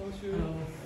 Bonjour. you. Um,